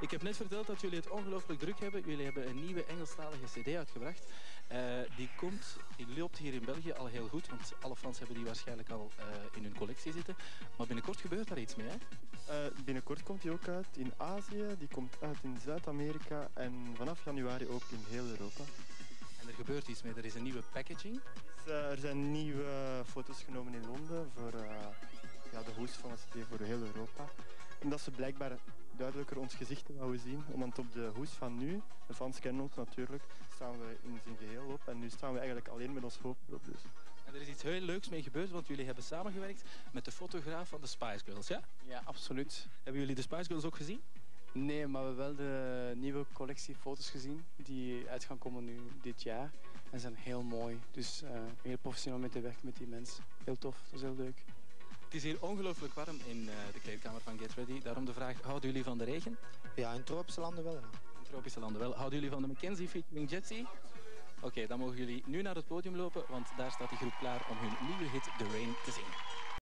Ik heb net verteld dat jullie het ongelooflijk druk hebben. Jullie hebben een nieuwe Engelstalige cd uitgebracht. Eh, die komt, die loopt hier in België al heel goed, want alle fans hebben die waarschijnlijk al eh, in hun collectie zitten. Maar binnenkort gebeurt daar iets mee, hè? Eh, binnenkort komt die ook uit in Azië, die komt uit in Zuid-Amerika en vanaf januari ook in heel Europa. En er gebeurt iets mee. Er is een nieuwe packaging. Dus, er zijn nieuwe foto's genomen in Londen voor ja, de host van het CD voor heel Europa. Omdat ze blijkbaar duidelijker ons gezicht wouden zien. Want op de hoes van nu, de fans kennen ons natuurlijk, staan we in zijn geheel op. En nu staan we eigenlijk alleen met ons hoofd op. Dus. En er is iets heel leuks mee gebeurd, want jullie hebben samengewerkt met de fotograaf van de Spice Girls, ja? Ja, absoluut. Hebben jullie de Spice Girls ook gezien? Nee, maar we hebben wel de nieuwe collectie foto's gezien die uit gaan komen nu dit jaar. En zijn heel mooi. Dus eh, heel professioneel mee te werken met die mensen. Heel tof, dat is heel leuk. Het is hier ongelooflijk warm in eh, de kleedkamer van Get Ready. Daarom de vraag, houden jullie van de regen? Ja, in tropische landen wel. Ja. In tropische landen wel. Houden jullie van de Mackenzie featuring Jetsie? Oké, dan mogen jullie nu naar het podium lopen, want daar staat die groep klaar om hun nieuwe hit The Rain te zingen.